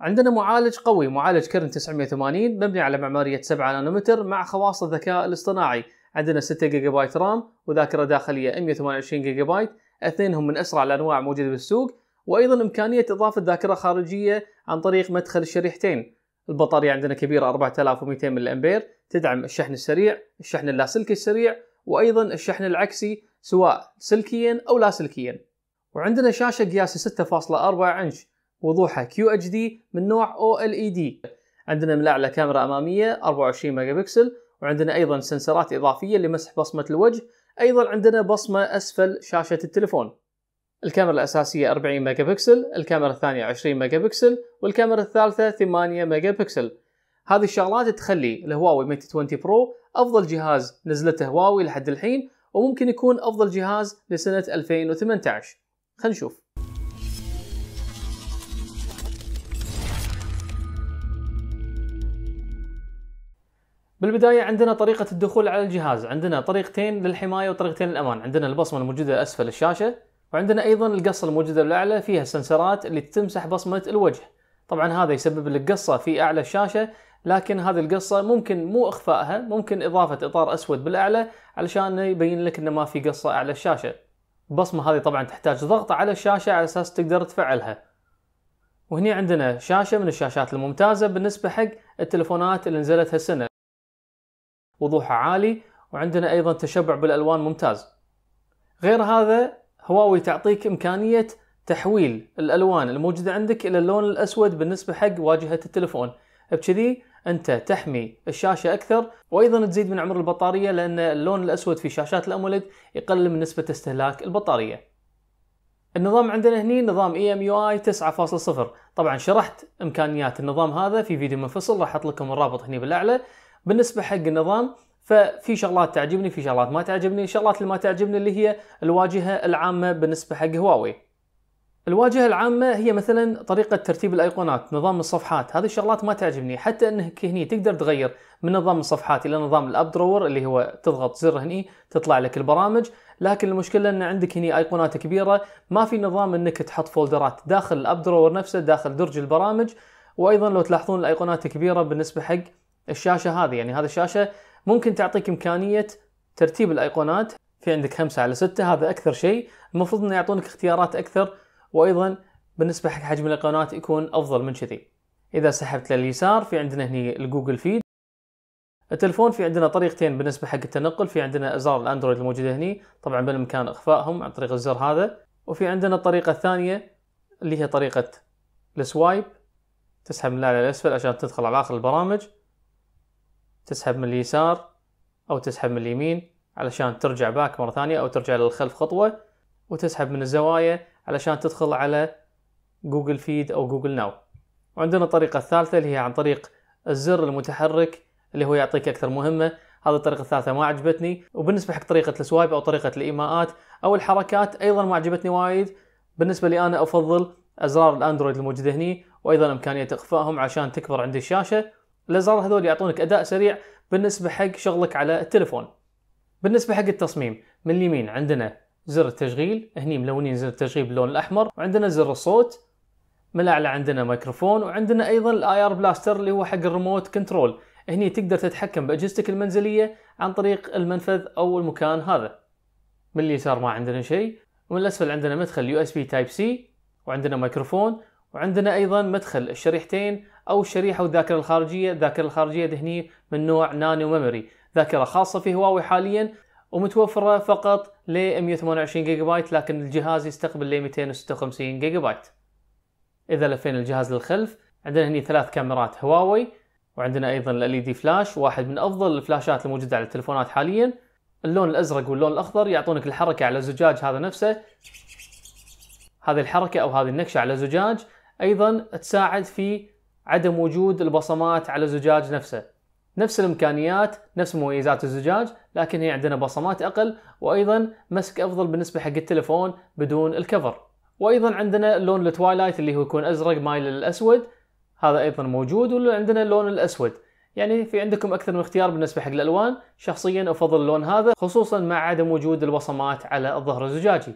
عندنا معالج قوي معالج Kirin 980 مبني على معمارية 7 نانومتر مع خواص الذكاء الاصطناعي. عندنا 6 جيجا بايت RAM وذاكرة داخلية 128 جيجا بايت اثنينهم من أسرع الأنواع موجودة بالسوق وأيضا إمكانية إضافة ذاكرة خارجية عن طريق مدخل الشريحتين. البطارية عندنا كبيرة 4200 ملي امبير تدعم الشحن السريع الشحن اللاسلكي السريع وأيضا الشحن العكسي سواء سلكيا أو لاسلكيا وعندنا شاشة قياس 6.4 إنش وضوحها دي من نوع دي عندنا من الاعلى كاميرا أمامية 24 ميجا بكسل وعندنا أيضا سنسرات إضافية لمسح بصمة الوجه أيضا عندنا بصمة أسفل شاشة التليفون. الكاميرا الأساسية 40 ميجا بكسل الكاميرا الثانية 20 ميجا بكسل والكاميرا الثالثة 8 ميجا بكسل هذه الشغلات تخلي الهواوي Mate 20 Pro أفضل جهاز نزلته هواوي لحد الحين وممكن يكون أفضل جهاز لسنة 2018 خلينا نشوف. بالبداية عندنا طريقة الدخول على الجهاز. عندنا طريقتين للحماية وطريقتين للأمان. عندنا البصمة الموجودة أسفل الشاشة وعندنا أيضا القصة الموجودة بالأعلى فيها سنسرات اللي تمسح بصمة الوجه. طبعا هذا يسبب لك قصة في أعلى الشاشة لكن هذه القصة ممكن مو إخفائها ممكن إضافة إطار أسود بالأعلى علشان يبين لك إنه ما في قصة أعلى الشاشة. البصمة هذه طبعا تحتاج ضغط على الشاشة على أساس تقدر تفعلها. وهني عندنا شاشة من الشاشات الممتازة بالنسبة حق التلفونات اللي نزلت هالسنة وضوحها عالي وعندنا أيضا تشبع بالألوان ممتاز. غير هذا هواوي تعطيك إمكانية تحويل الألوان الموجودة عندك إلى اللون الأسود بالنسبة حق واجهة التلفون. بكذي أنت تحمي الشاشة أكثر وأيضا تزيد من عمر البطارية لأن اللون الأسود في شاشات الأموليد يقلل من نسبة استهلاك البطارية. النظام عندنا هني نظام EMUI 9.0 طبعا شرحت إمكانيات النظام هذا في فيديو منفصل راح أحط لكم الرابط هني بالأعلى. بالنسبة حق النظام ففي شغلات تعجبني في شغلات ما تعجبني. الشغلات اللي ما تعجبني اللي هي الواجهة العامة بالنسبة حق هواوي. الواجهة العامة هي مثلا طريقة ترتيب الأيقونات نظام الصفحات. هذه الشغلات ما تعجبني. حتى انك هني تقدر تغير من نظام الصفحات إلى نظام الأب درور اللي هو تضغط زر هني تطلع لك البرامج. لكن المشكلة إن عندك هني أيقونات كبيرة ما في نظام إنك تحط فولدرات داخل الأب درور نفسه داخل درج البرامج. وأيضا لو تلاحظون الأيقونات كبيرة بالنسبة حق الشاشة هذه. يعني هذه الشاشة ممكن تعطيك إمكانية ترتيب الأيقونات في عندك 5 على 6 هذا أكثر شيء. المفروض إنه يعطونك اختيارات أكثر وأيضا بالنسبة حق حجم الأيقونات يكون أفضل من كذي. إذا سحبت لليسار في عندنا هني ال Google Feed. التلفون في عندنا طريقتين بالنسبة حق التنقل. في عندنا ازرار الأندرويد الموجودة هني. طبعا بالإمكان إخفائهم عن طريق الزر هذا. وفي عندنا الطريقة الثانية اللي هي طريقة ال swipe. تسحب من الأعلى للاسفل عشان تدخل على آخر البرامج. تسحب من اليسار أو تسحب من اليمين علشان ترجع back مرة ثانية أو ترجع للخلف خطوة وتسحب من الزوايا علشان تدخل على Google Feed أو Google Now وعندنا الطريقة الثالثة اللي هي عن طريق الزر المتحرك اللي هو يعطيك أكثر من مهمة. هذه الطريقة الثالثة ما عجبتني. وبالنسبة حق طريقة ال swipe أو طريقة الإيماءات أو الحركات أيضا ما عجبتني وايد. بالنسبة لي أنا أفضل أزرار الأندرويد الموجودة هني وأيضا إمكانية إخفائهم عشان تكبر عندي الشاشة. الازرار هذول يعطونك أداء سريع بالنسبة حق شغلك على التليفون. بالنسبة حق التصميم من اليمين عندنا زر التشغيل هني ملونين زر التشغيل باللون الأحمر وعندنا زر الصوت من الأعلى عندنا ميكروفون وعندنا أيضا ال IR blaster اللي هو حق ال remote control. هني تقدر تتحكم بأجهزتك المنزلية عن طريق المنفذ أو المكان هذا. من اليسار ما عندنا شيء ومن الأسفل عندنا مدخل USB Type-C وعندنا ميكروفون وعندنا أيضا مدخل الشريحتين أو الشريحة والذاكرة الخارجية. الذاكرة الخارجية هني من نوع nano memory. ذاكرة خاصة في هواوي حاليا ومتوفرة فقط ل 128 جيجا بايت لكن الجهاز يستقبل ل 256 جيجا بايت. إذا لفينا الجهاز للخلف عندنا هني ثلاث كاميرات هواوي وعندنا أيضا LED flash واحد من أفضل الفلاشات الموجودة على التلفونات حاليا. اللون الأزرق واللون الأخضر يعطونك الحركة على الزجاج هذا نفسه. هذه الحركة أو هذه النقشة على الزجاج أيضا تساعد في عدم وجود البصمات على الزجاج نفسه. نفس الإمكانيات نفس مميزات الزجاج لكن هي عندنا بصمات أقل وأيضا مسك أفضل بالنسبة حق التليفون بدون ال cover. وأيضا عندنا اللون ال Twilight اللي هو يكون أزرق مايل للأسود. هذا أيضا موجود وعندنا اللون الأسود. يعني في عندكم أكثر من اختيار بالنسبة حق الألوان. شخصيا أفضل اللون هذا خصوصا مع عدم وجود البصمات على الظهر الزجاجي.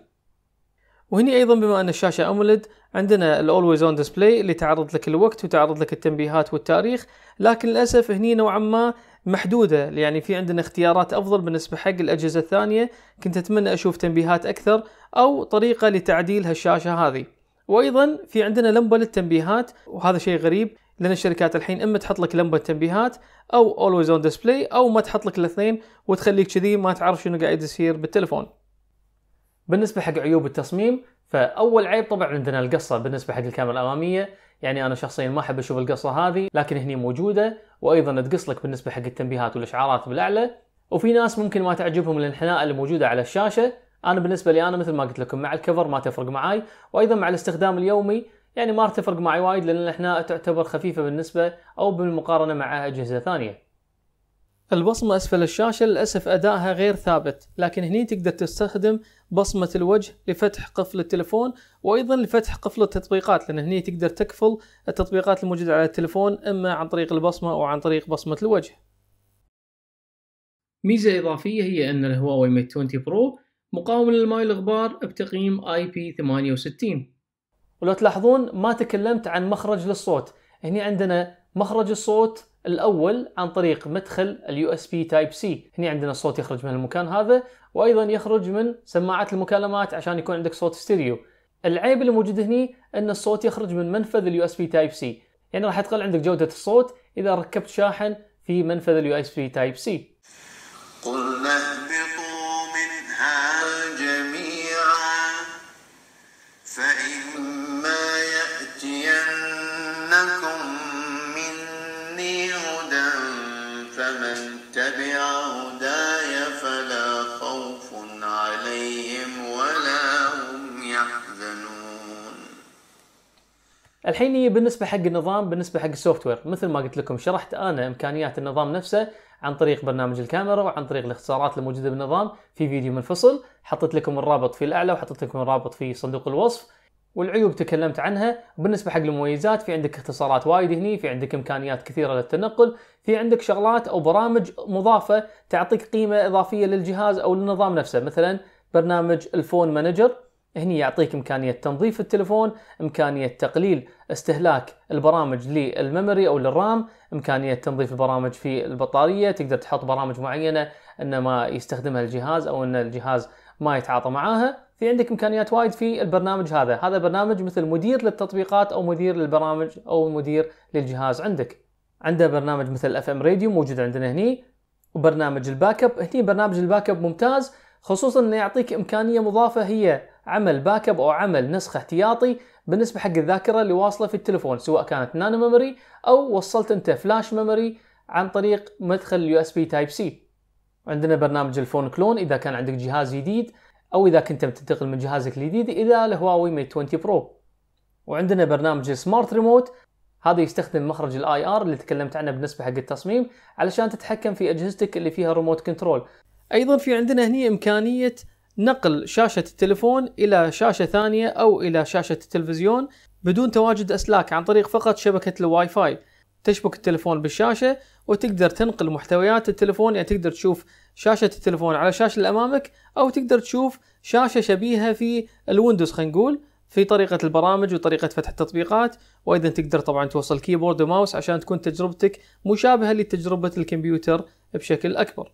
وهني أيضا بما أن الشاشة AMOLED عندنا ال always on display اللي تعرض لك الوقت وتعرض لك التنبيهات والتاريخ لكن للأسف هني نوعا ما محدودة. يعني في عندنا اختيارات أفضل بالنسبة حق الأجهزة الثانية كنت أتمنى أشوف تنبيهات أكثر أو طريقة لتعديل هالشاشة هذه. وأيضا في عندنا لمبة للتنبيهات وهذا شيء غريب لأن الشركات الحين أما تحط لك لمبة تنبيهات أو always on display أو ما تحط لك الاثنين وتخليك كذي ما تعرف شنو قاعد يصير بالتلفون. بالنسبة حق عيوب التصميم فأول عيب طبعا عندنا القصة بالنسبة حق الكاميرا الأمامية. يعني أنا شخصيا ما أحب أشوف القصة هذه لكن هني موجودة وأيضا تقص لك بالنسبة حق التنبيهات والإشعارات بالأعلى. وفي ناس ممكن ما تعجبهم الانحناء اللي موجوده على الشاشة. أنا بالنسبة لي أنا مثل ما قلت لكم مع الكفر ما تفرق معي وأيضا مع الاستخدام اليومي يعني ما تفرق معي وايد لأن الإنحناء تعتبر خفيفة بالنسبة أو بالمقارنة مع أجهزة ثانية. البصمة أسفل الشاشة للأسف أدائها غير ثابت لكن هني تقدر تستخدم بصمة الوجه لفتح قفل التلفون وأيضا لفتح قفل التطبيقات لأن هني تقدر تقفل التطبيقات الموجودة على التلفون إما عن طريق البصمة أو عن طريق بصمة الوجه. ميزة إضافية هي أن الهواوي ميت 20 برو مقاوم للماء الغبار بتقييم IP68 ولو تلاحظون ما تكلمت عن مخرج للصوت. هني عندنا مخرج الصوت الأول عن طريق مدخل ال USB Type-C هنا عندنا الصوت يخرج من المكان هذا. وأيضا يخرج من سماعات المكالمات عشان يكون عندك صوت ستيريو. العيب اللي موجود هنا إن الصوت يخرج من منفذ ال USB Type-C يعني راح تقل عندك جودة الصوت إذا ركبت شاحن في منفذ ال USB Type-C قلنا الحين بالنسبة حق النظام بالنسبة حق ال software مثل ما قلت لكم شرحت أنا إمكانيات النظام نفسه عن طريق برنامج الكاميرا وعن طريق الاختصارات الموجودة بالنظام في فيديو منفصل. حطيت لكم الرابط في الأعلى وحطيت لكم الرابط في صندوق الوصف. والعيوب تكلمت عنها وبالنسبه حق المميزات في عندك اختصارات وايد هني في عندك إمكانيات كثيرة للتنقل في عندك شغلات أو برامج مضافة تعطيك قيمة إضافية للجهاز أو للنظام نفسه. مثلا برنامج ال Phone Manager. هني يعطيك إمكانية تنظيف التلفون إمكانية تقليل استهلاك البرامج لل memory أو لل RAM إمكانية تنظيف البرامج في البطارية. تقدر تحط برامج معينة ان ما يستخدمها الجهاز أو إن الجهاز ما يتعاطى معاها. في عندك إمكانيات وايد في البرنامج هذا. هذا برنامج مثل مدير للتطبيقات أو مدير للبرامج أو مدير للجهاز عندك. عنده برنامج مثل FM radio موجود عندنا هني. وبرنامج ال backup هني برنامج ال backup ممتاز خصوصا إنه يعطيك إمكانية مضافة هي عمل backup أو عمل نسخ احتياطي بالنسبة حق الذاكرة اللي واصلة في التليفون سواء كانت nano memory أو وصلت أنت flash memory عن طريق مدخل ال USB Type-C عندنا برنامج ال Phone Clone إذا كان عندك جهاز جديد أو إذا كنت بتنتقل من جهازك الجديد إلى الهواوي ميت 20 برو وعندنا برنامج Smart Remote هذا يستخدم مخرج ال IR اللي تكلمت عنه بالنسبة حق التصميم علشان تتحكم في أجهزتك اللي فيها remote control أيضا في عندنا هني إمكانية نقل شاشة التليفون إلى شاشة ثانية أو إلى شاشة التلفزيون بدون تواجد أسلاك عن طريق فقط شبكة الواي فاي تشبك التليفون بالشاشة وتقدر تنقل محتويات التليفون يعني تقدر تشوف شاشة التليفون على الشاشه اللي أمامك أو تقدر تشوف شاشة شبيهة في ال Windows خلينا نقول في طريقة البرامج وطريقة فتح التطبيقات وأيضا تقدر طبعا توصل keyboard و mouse عشان تكون تجربتك مشابهة لتجربة الكمبيوتر بشكل أكبر.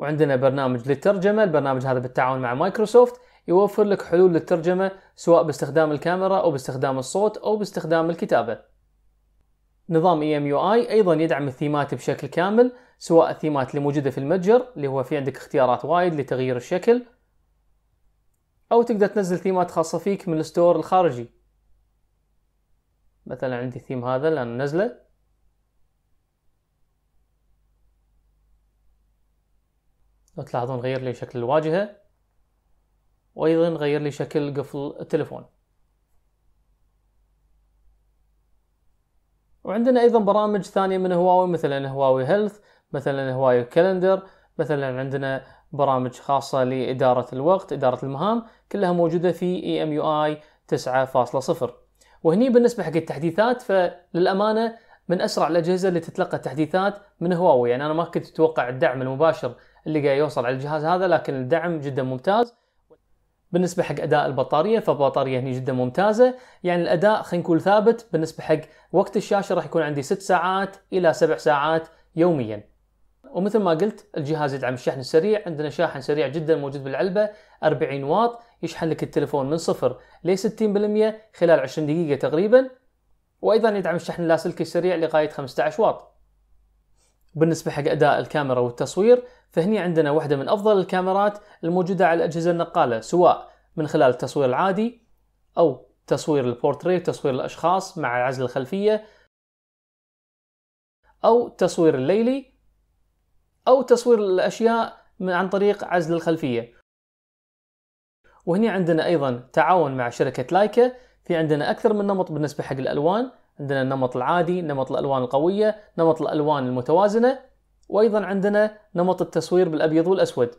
وعندنا برنامج للترجمة، البرنامج هذا بالتعاون مع مايكروسوفت يوفر لك حلول للترجمة سواء باستخدام الكاميرا أو باستخدام الصوت أو باستخدام الكتابة. نظام EMUI أيضا يدعم الثيمات بشكل كامل سواء الثيمات اللي موجودة في المتجر اللي هو في عندك اختيارات وايد لتغيير الشكل أو تقدر تنزل ثيمات خاصة فيك من ال store الخارجي مثلا عندي الثيم هذا أنا نزله تلاحظون غير لي شكل الواجهة وأيضا غير لي شكل قفل التليفون. وعندنا أيضا برامج ثانية من هواوي مثلا Huawei Health مثلا Huawei Calendar مثلا عندنا برامج خاصة لإدارة الوقت إدارة المهام كلها موجودة في اي 9.0 وهني بالنسبة حق التحديثات فللأمانة من أسرع الأجهزة اللي تتلقى التحديثات من هواوي. يعني أنا ما كنت أتوقع الدعم المباشر اللي قاعد يوصل على الجهاز هذا لكن الدعم جدا ممتاز. بالنسبة حق أداء البطارية فالبطارية هنا جدا ممتازة. يعني الأداء خلينا نقول ثابت. بالنسبة حق وقت الشاشة راح يكون عندي 6 ساعات إلى 7 ساعات يوميا. ومثل ما قلت الجهاز يدعم الشحن السريع. عندنا شاحن سريع جدا موجود بالعلبة 40 واط يشحن لك التليفون من صفر ل 60% خلال 20 دقيقة تقريبا. وأيضا يدعم الشحن اللاسلكي السريع لغاية 15 واط. بالنسبة حق أداء الكاميرا والتصوير فهني عندنا واحدة من أفضل الكاميرات الموجودة على الأجهزة النقالة سواء من خلال التصوير العادي أو تصوير البورتريه تصوير الأشخاص مع عزل الخلفية أو التصوير الليلي أو تصوير الأشياء عن طريق عزل الخلفية. وهني عندنا أيضا تعاون مع شركة لايكا في عندنا أكثر من نمط بالنسبة حق الألوان. عندنا النمط العادي نمط الألوان القوية نمط الألوان المتوازنة وأيضا عندنا نمط التصوير بالأبيض والأسود.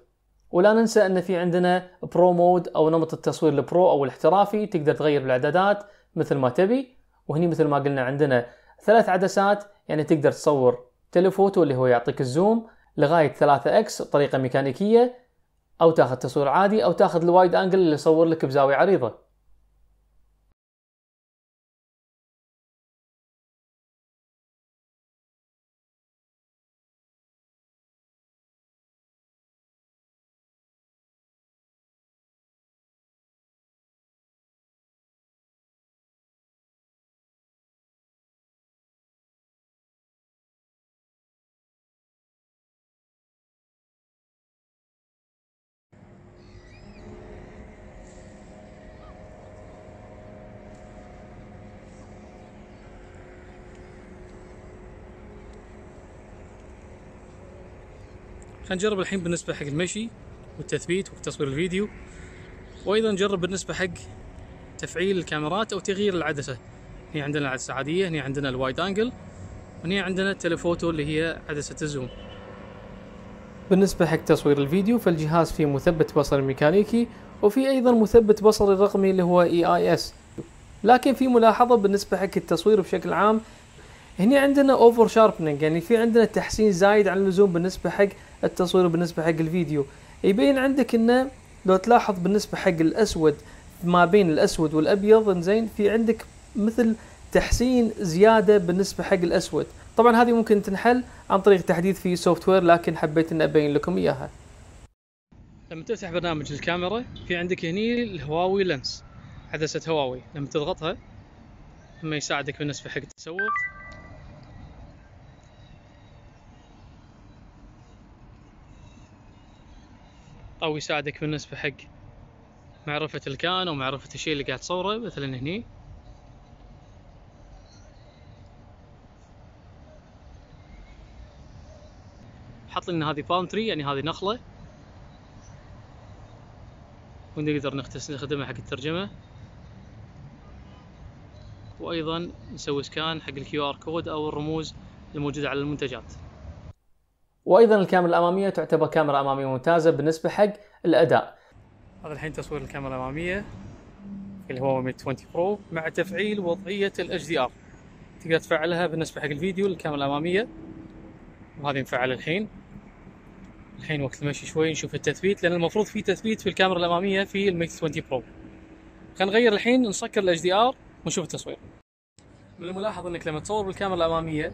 ولا ننسى أن في عندنا Pro mode أو نمط التصوير ال Pro أو الاحترافي تقدر تغير بالإعدادات مثل ما تبي. وهني مثل ما قلنا عندنا ثلاث عدسات يعني تقدر تصور telephoto اللي هو يعطيك ال zoom لغاية 3 X بطريقه ميكانيكية أو تاخذ تصوير عادي أو تاخذ ال wide angle اللي يصور لك بزاوية عريضة. خلينا نجرب الحين بالنسبة حق المشي والتثبيت وتصوير الفيديو وأيضا نجرب بالنسبة حق تفعيل الكاميرات أو تغيير العدسة. هنا عندنا العدسة عادية هنا عندنا ال wide angle وهنا عندنا ال telephoto اللي هي عدسة ال zoom. بالنسبة حق تصوير الفيديو فالجهاز فيه مثبت بصري ميكانيكي وفي أيضا مثبت بصري رقمي اللي هو EIS لكن في ملاحظة بالنسبة حق التصوير بشكل عام هنا عندنا over sharpening يعني في عندنا تحسين زايد عن اللزوم بالنسبة حق التصوير بالنسبة حق الفيديو. يبين عندك إنه لو تلاحظ بالنسبة حق الأسود ما بين الأسود والأبيض إنزين في عندك مثل تحسين زيادة بالنسبة حق الأسود. طبعا هذه ممكن تنحل عن طريق تحديث في software لكن حبيت ان أبين لكم إياها. لما تفتح برنامج الكاميرا في عندك هني الهواوي lens عدسة هواوي. لما تضغطها ثم يساعدك بالنسبة حق التسوق أو يساعدك بالنسبة حق معرفة الكائن أو الشيء اللي قاعد تصوره مثلا هني. حط لنا هذه بالم تري يعني هذه نخلة. ونقدر نستخدمها حق الترجمة. وأيضا نسوي scan حق ال QR code أو الرموز الموجودة على المنتجات. وأيضا الكاميرا الأمامية تعتبر كاميرا أمامية ممتازة بالنسبة حق الأداء. هذا الحين تصوير الكاميرا الأمامية اللي هو ميت 20 برو مع تفعيل وضعية ال HDR تقدر تفعلها بالنسبة حق الفيديو الكاميرا الأمامية. وهذه مفعله الحين. الحين وقت المشي شوي نشوف التثبيت لأن المفروض في تثبيت في الكاميرا الأمامية في الميت 20 برو خلينا نغير الحين نسكر ال HDR ونشوف التصوير. من الملاحظ إنك لما تصور بالكاميرا الأمامية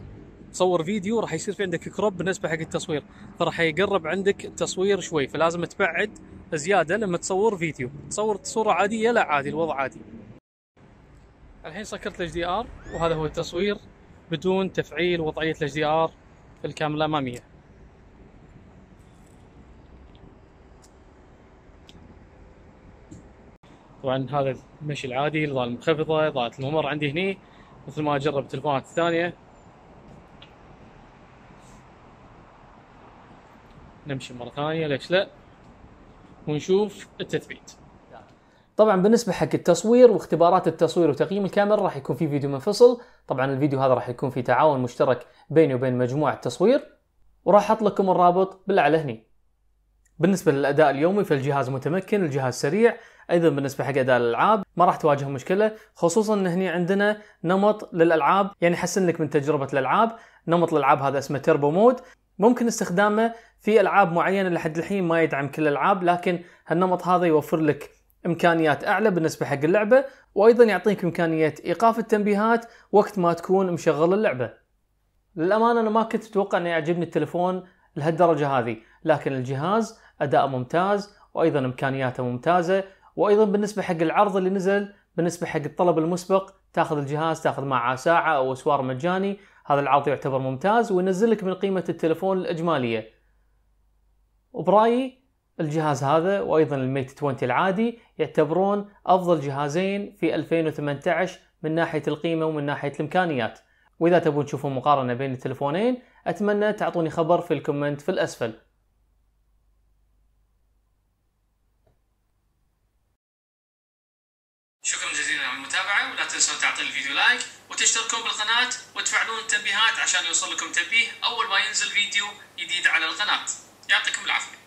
تصور فيديو راح يصير في عندك crop بالنسبة حق التصوير فراح يقرب عندك التصوير شوي فلازم تبعد زيادة لما تصور فيديو تصور صورة عادية لا عادي الوضع عادي. الحين سكرت ال HDR وهذا هو التصوير بدون تفعيل وضعية ال HDR في الكاميرا الاماميه طبعا هذا المشي العادي الاضاءه المنخفضة إضاءة الممر عندي هني مثل ما اجرب التلفونات الثانية. نمشي مرة ثانية ليش لا؟ ونشوف التثبيت. طبعا بالنسبة حق التصوير واختبارات التصوير وتقييم الكاميرا راح يكون في فيديو منفصل. طبعا الفيديو هذا راح يكون في تعاون مشترك بيني وبين مجموعة تصوير. وراح أحط لكم الرابط بالله هني. بالنسبة للأداء اليومي فالجهاز متمكن الجهاز سريع. أيضا بالنسبة حق أداء الألعاب ما راح تواجه مشكلة خصوصا إن هني عندنا نمط للألعاب. يعني يحسن لك من تجربة الألعاب. نمط الألعاب هذا اسمه تربو مود ممكن استخدامه في ألعاب معينة لحد الحين ما يدعم كل الألعاب لكن هالنمط هذا يوفر لك إمكانيات أعلى بالنسبة حق اللعبة وأيضا يعطيك إمكانية إيقاف التنبيهات وقت ما تكون مشغل اللعبة. للامانه أنا ما كنت أتوقع إنه يعجبني التليفون لهالدرجة هذه لكن الجهاز أداء ممتاز وأيضا إمكانياته ممتازة وأيضا بالنسبة حق العرض اللي نزل بالنسبة حق الطلب المسبق تاخذ الجهاز تاخذ معه ساعة أو أسوار مجاني هذا العرض يعتبر ممتاز وينزل لك من قيمة التليفون الإجمالية. وبرأيي الجهاز هذا وأيضا الميت 20 العادي يعتبرون أفضل جهازين في 2018 من ناحية القيمة ومن ناحية الإمكانيات. وإذا تبون تشوفون مقارنة بين التليفونين أتمنى تعطوني خبر في الكومنت في الأسفل. التنبيهات عشان يوصل لكم تنبيه أول ما ينزل فيديو جديد على القناة. يعطيكم العافية.